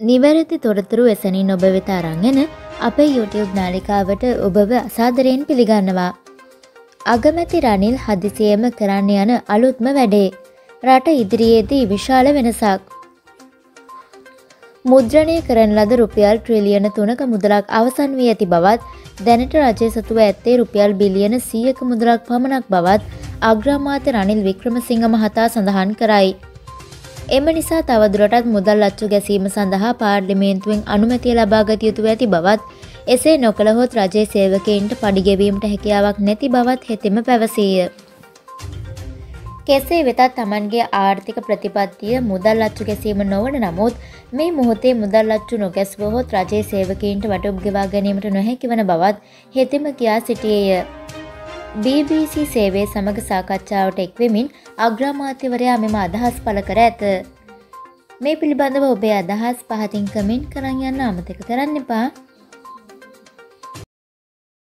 නිවැරදි තොරතුරු එසනින් ඔබ වෙත අරංගෙන අපේ YouTube නාලිකාවට ඔබව අසාදරයෙන් පිළිගන්නවා. අගමැති රනිල් හදිසියම කරන්න යන අලුත්ම වැඩේ. රට ඉදිරියේදී විශාල වෙනසක්. මුද්‍රණය කරන ලද රුපියල් ට්‍රිලියන තුනක මුදලක් අවසන් වී ඇති බවත් දැනට රජය සතුව ඇත්තේ රුපියල් බිලියන සියක මුදලක් පමණක් බවත් අග්‍රාමාත රනිල් වික්‍රමසිංහ මහතා සඳහන් කරයි. එම නිසා තවදුරටත් මුදල් අච්චු ගැසීම සඳහා පාර්ලිමේන්තුවෙන් අනුමැතිය ලබාගත යුතුව ඇති බවත් එසේ නොකළහොත් රජයේ සේවකයින්ට පඩිගෙවීමට හැකියාවක් නැති බවත් හෙතෙම පැවසීය. කෙසේ වෙතත් තමන්ගේ ආර්ථික ප්‍රතිපත්තිය මුදල් අච්චු ගැසීම නොවන නමුත් මේ මුහොතේ මුදල් අච්චු නොගැස්වහොත් රජයේ සේවකයින්ට වටුප් ගෙවා ගැනීමට නොහැකි වන බවත් හෙතෙම කියා සිටියේය. BBC සේවේ සමඟ සාකච්ඡාවට එක්වෙමින් අග්‍රාමාත්‍යවරයා මෙම අදහස් පල කර ඇත. මේ පිළිබඳව ඔබේ අදහස් පහතින් කමෙන්ට් කරන්න යන්න අමතක කරන්න එපා.